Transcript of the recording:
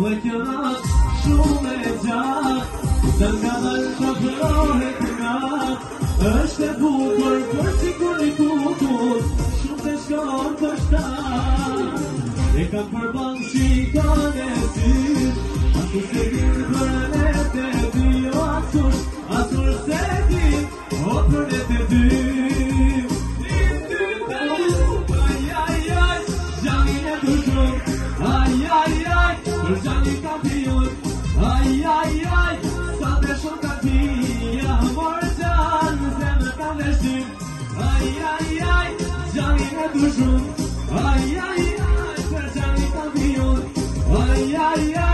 Dhe kjo nështë shumë dhe gjatë Së nga dhe nështë do kërë e kërë nga është e bukër për qikër i kukës Shumë dhe shkër për shtarë E ka kërë bëndë qikër e si Asur se gjitë për nënet e ti O asur, asur se gjitë O për nënet e ti Një të njështë Për njajajaj Angélica Bion, ai ai ai, só deixou deșurcat dia, morgean, înseamnă ca veșnic. Ai ai ai, Janica Dujun, ai ai ai, pe Janica Bion, ai ai ai.